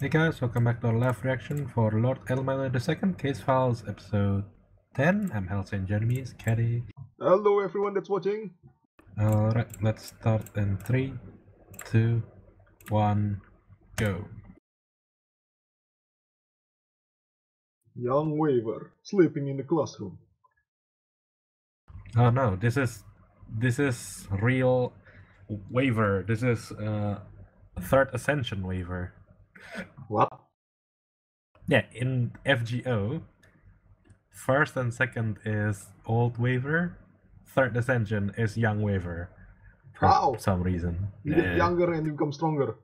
Hey guys, welcome back to our live reaction for Lord El-Melloi II Case Files episode 10. I'm Halcyon Jeremy's Caddy. Hello everyone that's watching. Alright, let's start in 3, 2, 1, go. Young Waver sleeping in the classroom. Oh no, this is this is real Waver. This is uh third ascension Waver. What? Yeah, in FGO, first and second is old Waver, third ascension is young Waver. For How? some reason. You Yeah. get younger and you become stronger.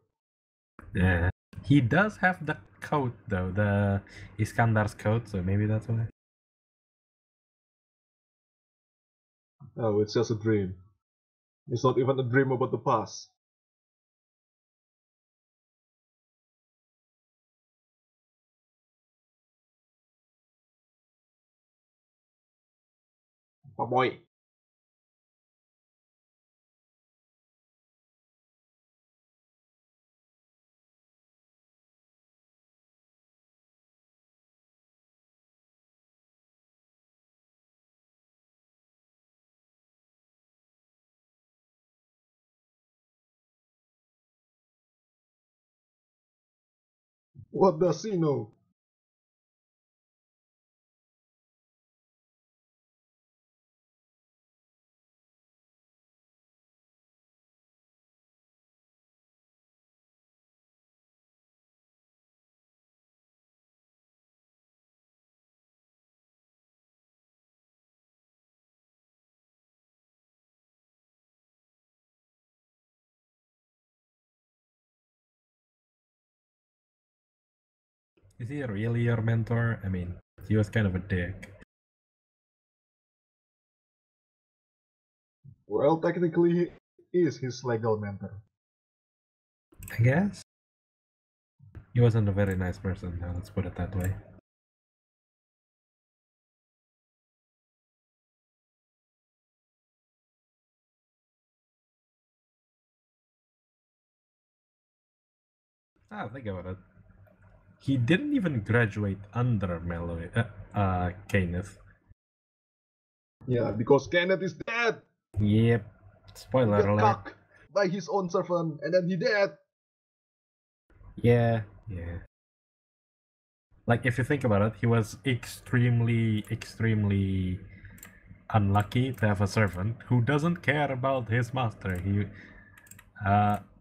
Yeah. He does have the coat though, the Iskandar's coat, so maybe that's why. Oh, it's just a dream. It's not even a dream about the past. Boy. What does he know? Is he really your mentor? I mean, he was kind of a dick. Well, technically he is his legal mentor. I guess. He wasn't a very nice person, now let's put it that way. Ah, think about it. He didn't even graduate under Melloi, uh, uh, Kenneth. Yeah, because Kenneth is dead. Yep. Spoiler alert. by his own servant, and then he dead. Yeah, yeah. Like if you think about it, he was extremely, extremely unlucky to have a servant who doesn't care about his master. He, uh,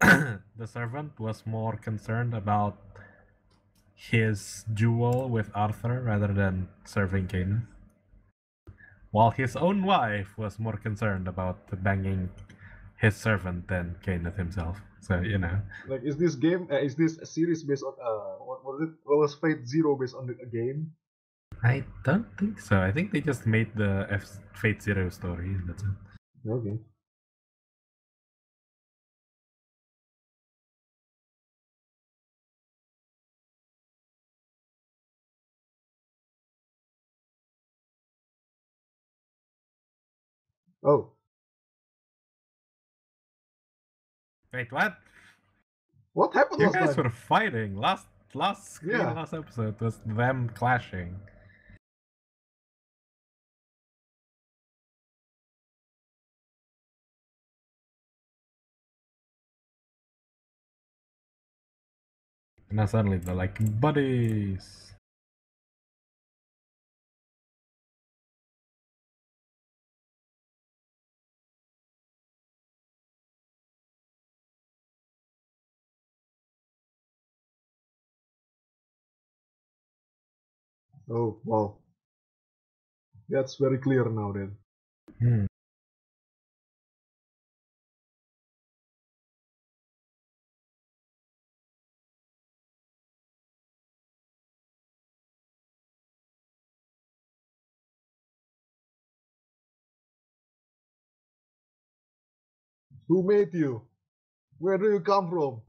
the servant was more concerned about his duel with Arthur rather than serving Kenneth. While his own wife was more concerned about banging his servant than Kenneth himself. So you know. Like, is this game? Uh, is this series based on uh, what was it? What was Fate Zero based on the a game? I don't think so. I think they just made the F- Fate Zero story that's it. Okay. Oh, Wait, what? what happened You last guys time? were fighting last last Yeah. last episode was them clashing. And now suddenly they're like buddies. Oh, wow. That's very clear now then. Hmm. Who made you? Where do you come from?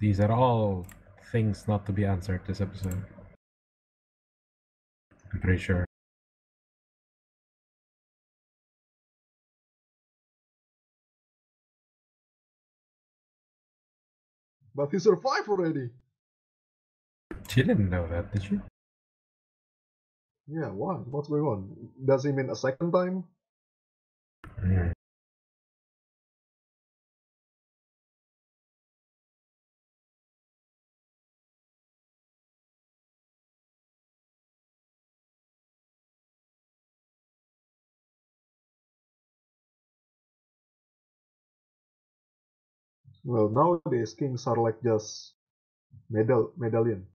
These are all things not to be answered this episode. I'm pretty sure. but he survived already. She didn't know that, did she? Yeah, why? What's going on? Does he mean a second time? Hmm. Well, nowadays kings are like just medal medallion.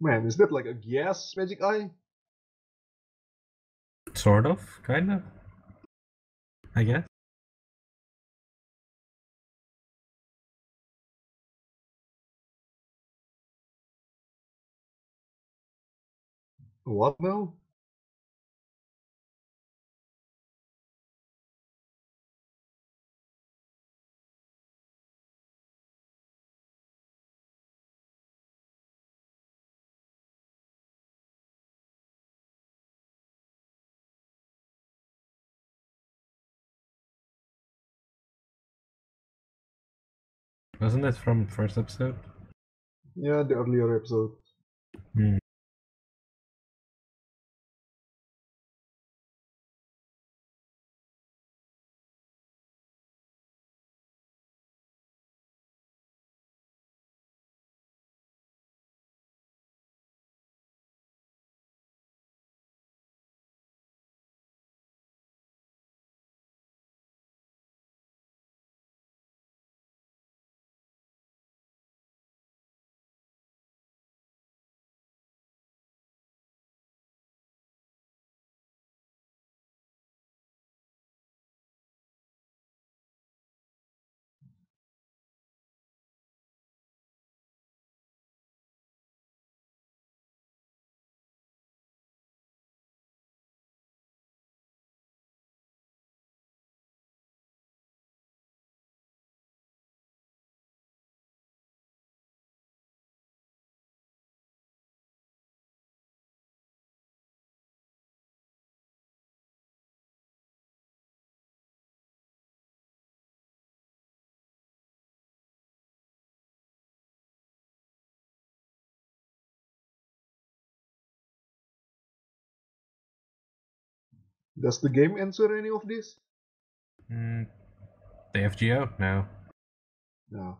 Man, is that like a gas magic eye? Sort of, kind of. I guess. What now? Wasn't it from first episode? Yeah, the earlier episode. Hmm. Does the game answer any of this? Hmm. The FGO? No. No.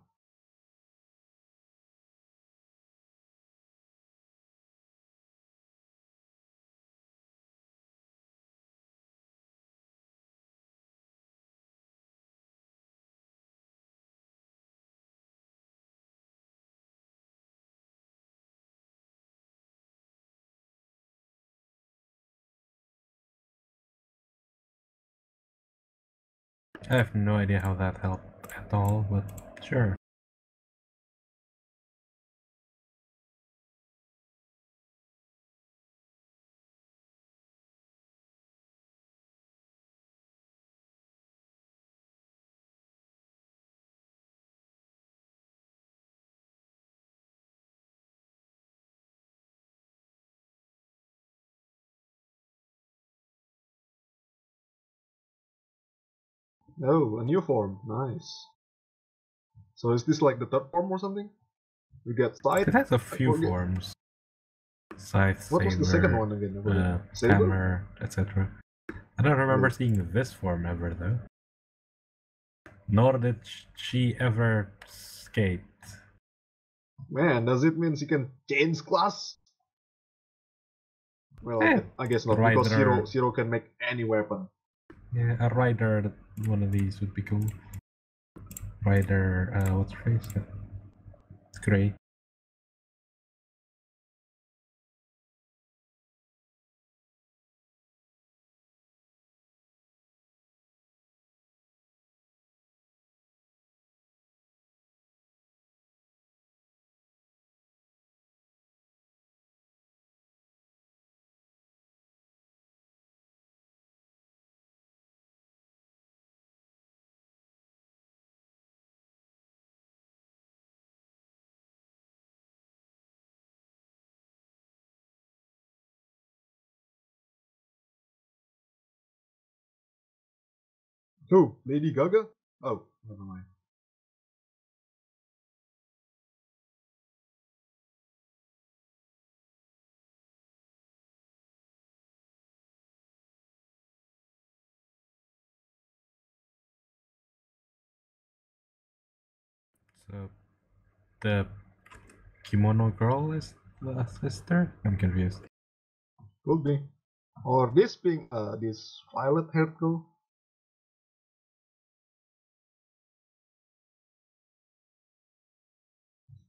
I have no idea how that helped at all, but sure. Oh, a new form. Nice. So is this like the third form or something? We get scythe. It has a few forget- forms. Scythe, What was the second one again? Uh, hammer, etc. I don't remember seeing this form ever though. Nor did she ever skate. Man, does it mean she can change class? Well, Eh, I guess not because Zero Zero can make any weapon. Yeah, a rider. One of these would be cool. Rider. Uh, what's her face? It's great. Who? Lady Gaga? Oh, never mind. So, the kimono girl is the sister. I'm confused. Could be. Or this being uh this violet haired girl.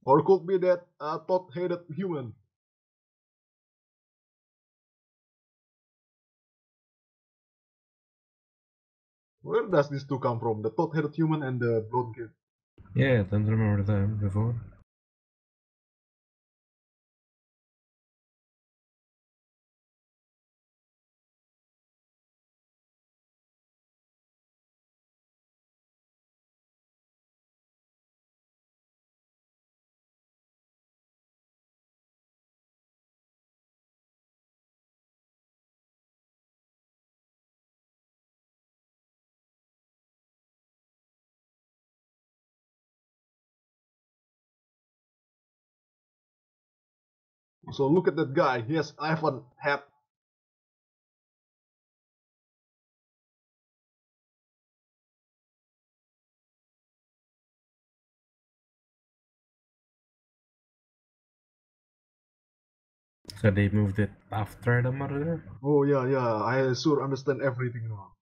Or could be that uh, thought headed human. Where does these two come from? The thought headed human and the blonde kid. Yeah, I don't remember them before. So look at that guy. He has iPhone hat. So they moved it after the murder. Oh yeah, yeah. I sure understand everything now.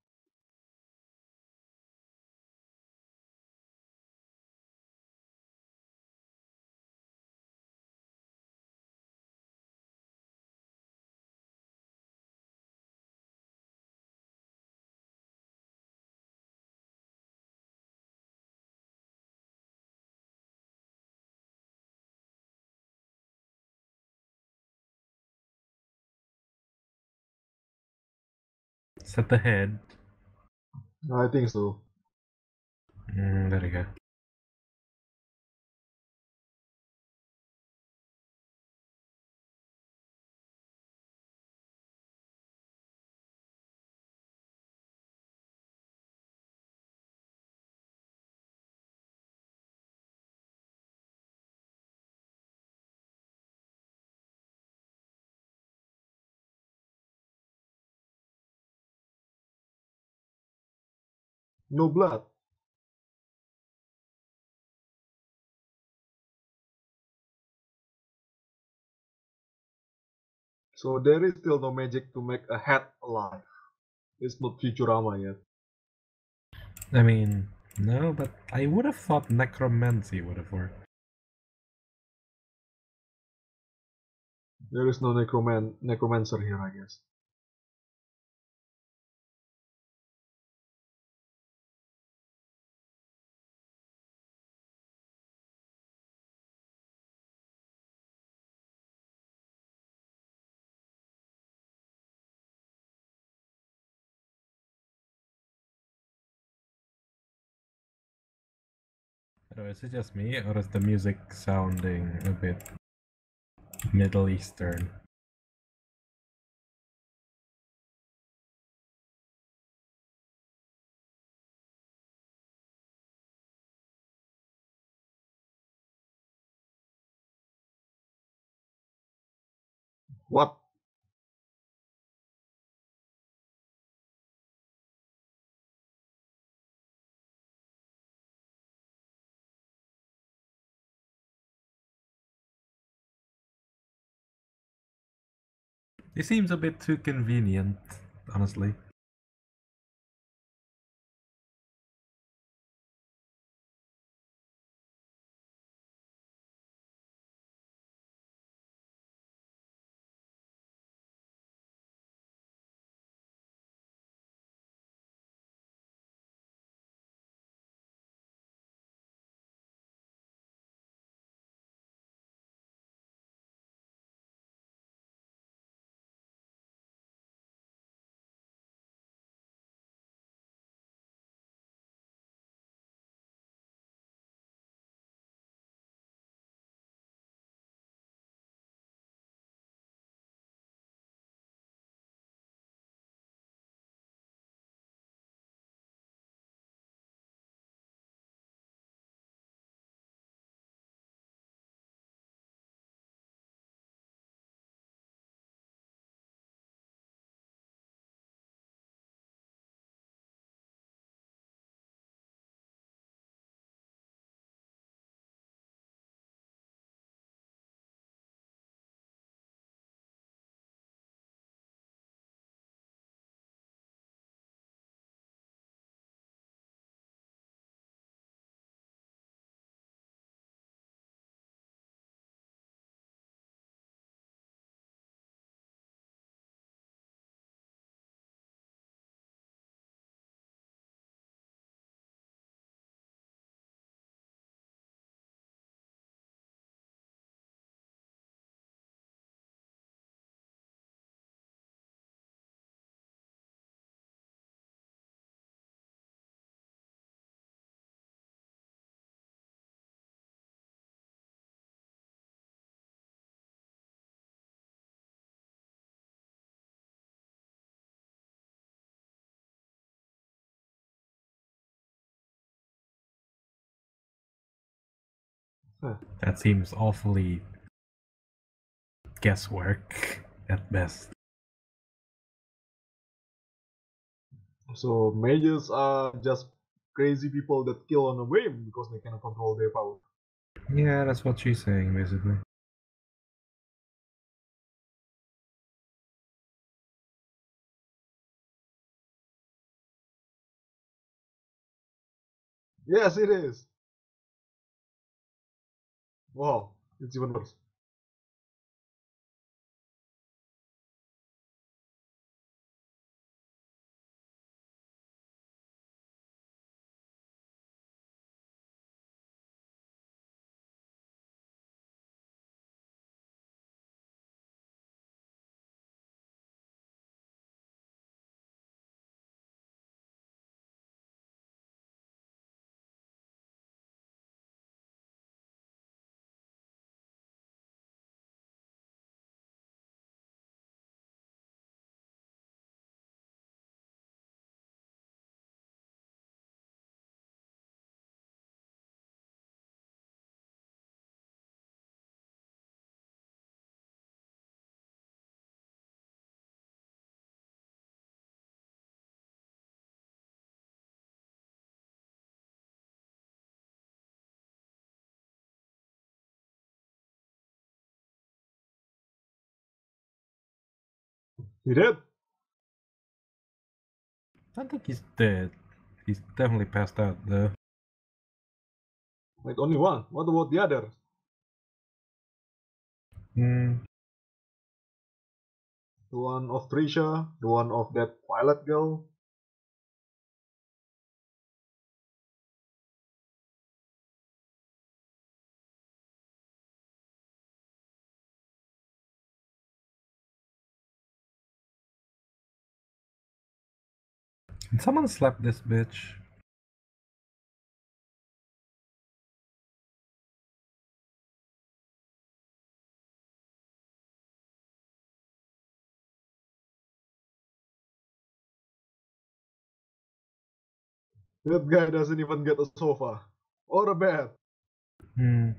Set the head. I think so. Mm, there we go. No blood. So there is still no magic to make a hat alive. It's not Futurama yet. I mean, no, but I would have thought necromancy would have worked. There is no necroman necromancer here, I guess. I is it just me, or is the music sounding a bit Middle Eastern? What? It seems a bit too convenient, honestly. That seems awfully guesswork at best. So mages are just crazy people that kill on a whim because they cannot control their power. Yeah, that's what she's saying, basically. Yes, it is. Wow, it's even worse. He did. I think he's dead. He's definitely passed out, though. Wait, only one. What about the others? Hmm. The one of Trisha, the one of that pilot girl. Can someone slap this bitch? That guy doesn't even get a sofa or a bed. Hmm.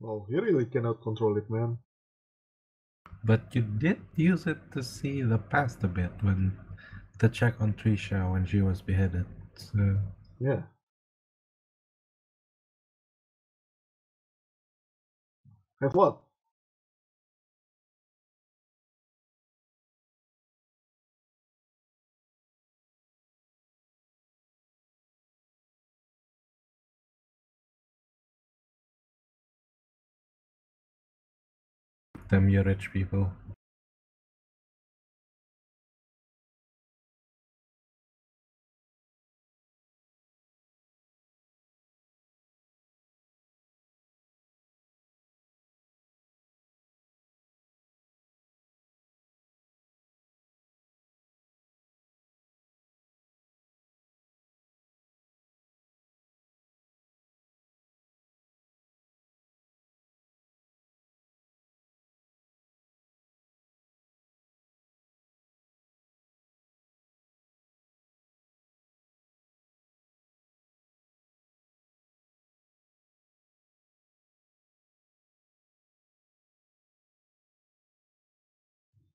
Well, he really cannot control it, man. But you did use it to see the past a bit when to check on Trisha when she was beheaded. So Yeah. Have what? Them you rich people.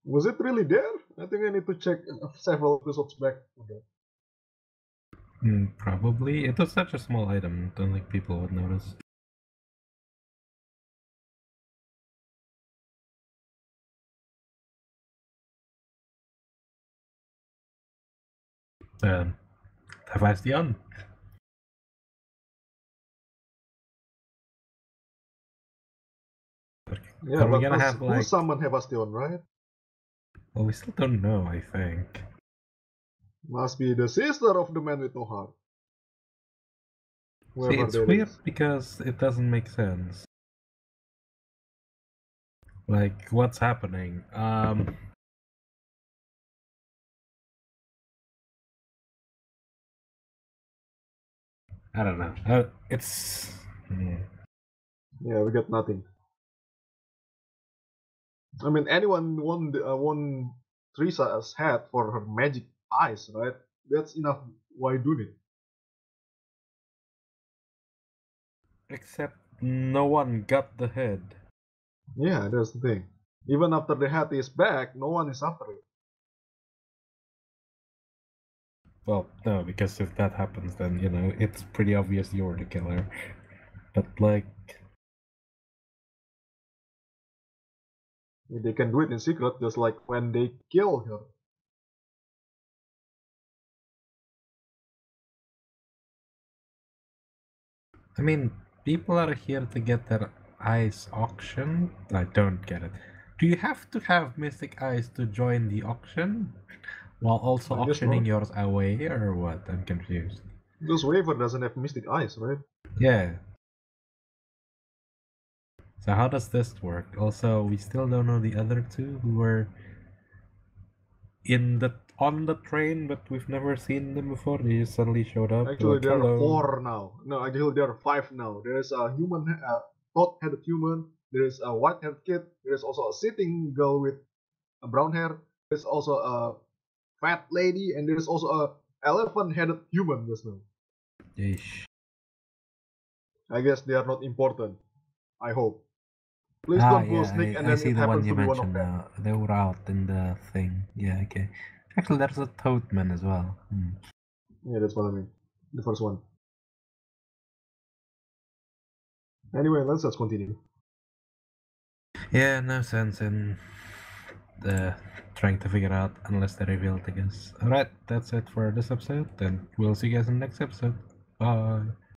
Was it really there? I think I need to check several episodes back. Okay. Mm, probably. It was such a small item, don't think people would notice. Um, Hephaestion. Yeah, Are we but gonna have, like- summoned Hephaestion, right? Well, we still don't know, I think. Must be the sister of the man with no heart. See, it's weird is. because it doesn't make sense. Like, what's happening? Um, I don't know. Uh, it's. hmm. Yeah, we got nothing. I mean, anyone won the, uh, won Trisha's head for her magic eyes, right? That's enough. Why do it? Except no one got the head. Yeah, that's the thing. Even after the head is back, no one is after it. Well, no, because if that happens, then you know it's pretty obvious you're the killer. But like, They can do it in secret, just like when they kill her. I mean, people are here to get their eyes auctioned. I don't get it. Do you have to have mystic eyes to join the auction, while also auctioning yours away, or what? I'm confused. Because Waver doesn't have mystic eyes, right? Yeah. So how does this work? Also, we still don't know the other two who were in the on the train, but we've never seen them before. They just suddenly showed up. Actually, like, there are four now. No, actually, there are five now. There is a human, uh, toad-headed human. There is a white-haired kid. There is also a sitting girl with a brown hair. There's also a fat lady, and there is also a elephant-headed human just now. Yeesh. I guess they are not important. I hope. Please ah, don't yeah, snake, I, and I see it the one you to be one of mentioned them. now. They were out in the thing. Yeah, okay. Actually, there's a Toadman as well. Hmm. Yeah, that's what I mean. The first one. Anyway, let's just continue. Yeah, no sense in uh, trying to figure out unless they reveal it, I guess. Alright, that's it for this episode, and we'll see you guys in the next episode. Bye.